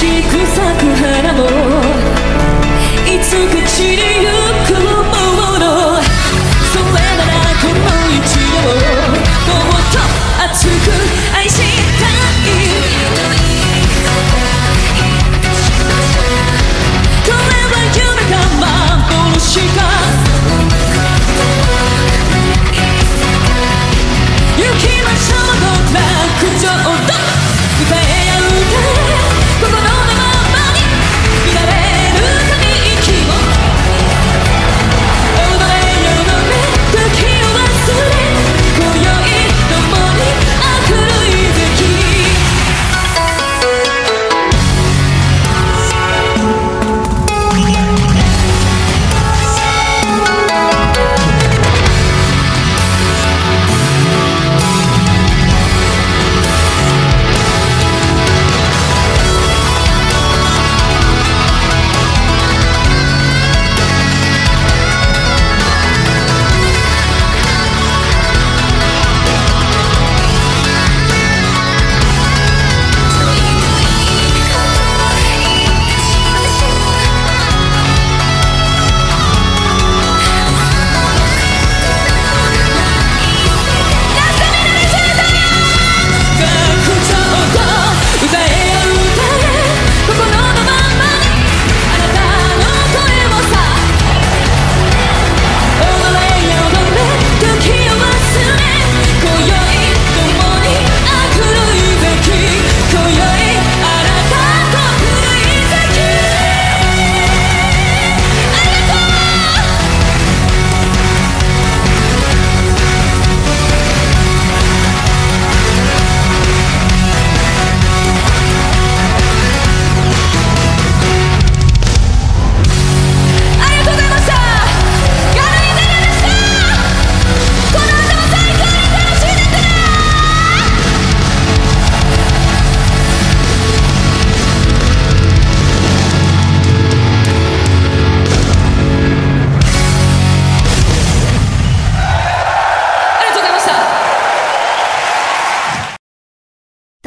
しく咲く花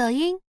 抖音。